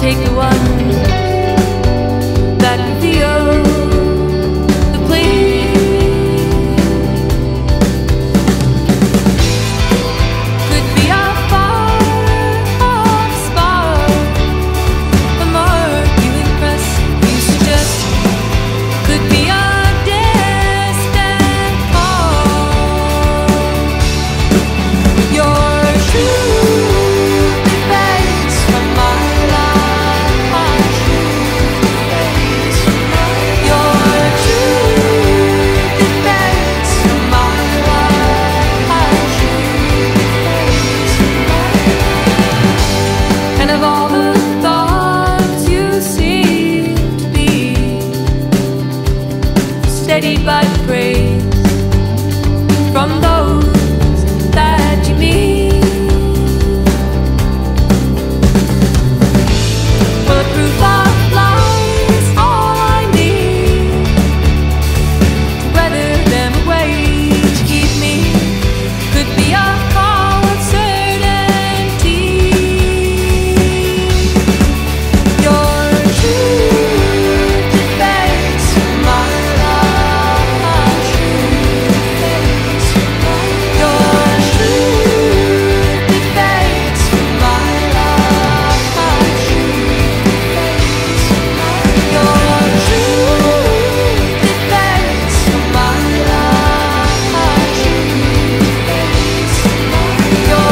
take the one 요.